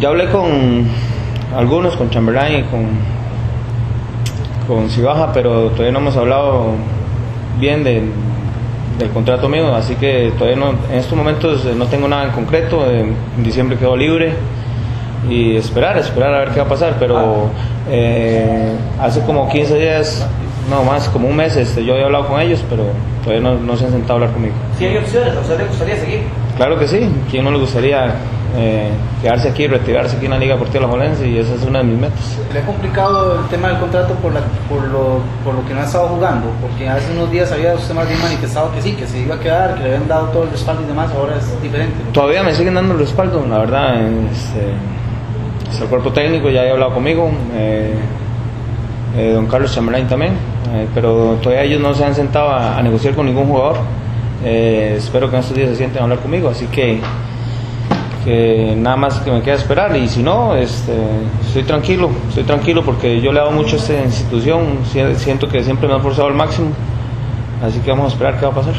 Ya hablé con algunos, con Chamberlain y con, con Cibaja, pero todavía no hemos hablado bien de, del contrato mío, así que todavía no, en estos momentos no tengo nada en concreto. En diciembre quedo libre y esperar, esperar a ver qué va a pasar, pero eh, hace como 15 días, no más, como un mes, este, yo había hablado con ellos, pero todavía no, no se han sentado a hablar conmigo. Si hay opciones, ¿a usted le gustaría seguir? Claro que sí, ¿quién no le gustaría eh, quedarse aquí, retirarse aquí en la Liga Deportiva La Jolense? Y esa es una de mis metas. ¿Le ha complicado el tema del contrato por, la, por, lo, por lo que no ha estado jugando? Porque hace unos días había usted más bien manifestado que sí, que se iba a quedar, que le habían dado todo el respaldo y demás, ahora es diferente. Todavía me siguen dando el respaldo, la verdad. Este, es el cuerpo técnico ya había hablado conmigo, eh, eh, don Carlos Chamberlain también, eh, pero todavía ellos no se han sentado a, a negociar con ningún jugador. Eh, espero que en estos días se sienten a hablar conmigo, así que, que nada más que me queda esperar y si no, este, estoy tranquilo, estoy tranquilo porque yo le he dado mucho a esta institución, si- siento que siempre me han forzado al máximo, así que vamos a esperar qué va a pasar.